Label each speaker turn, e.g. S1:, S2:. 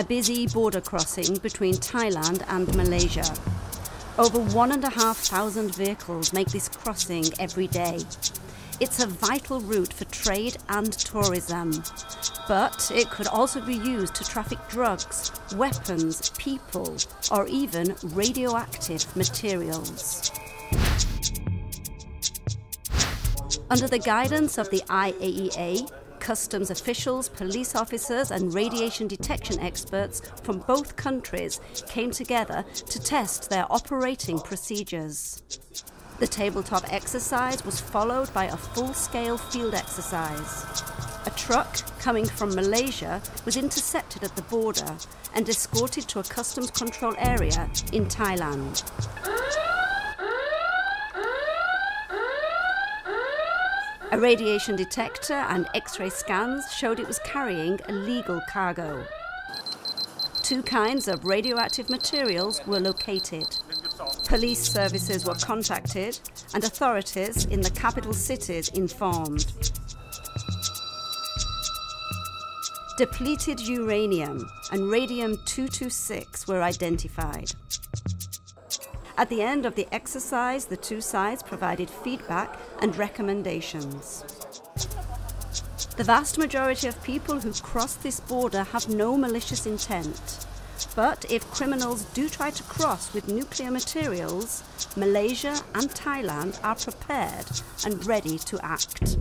S1: a busy border crossing between Thailand and Malaysia. Over one and a half thousand vehicles make this crossing every day. It's a vital route for trade and tourism, but it could also be used to traffic drugs, weapons, people, or even radioactive materials. Under the guidance of the IAEA, customs officials, police officers, and radiation detection experts from both countries came together to test their operating procedures. The tabletop exercise was followed by a full scale field exercise. A truck coming from Malaysia was intercepted at the border and escorted to a customs control area in Thailand. A radiation detector and x ray scans showed it was carrying illegal cargo. Two kinds of radioactive materials were located. Police services were contacted and authorities in the capital cities informed. Depleted uranium and radium 226 were identified. At the end of the exercise, the two sides provided feedback and recommendations. The vast majority of people who cross this border have no malicious intent. But if criminals do try to cross with nuclear materials, Malaysia and Thailand are prepared and ready to act.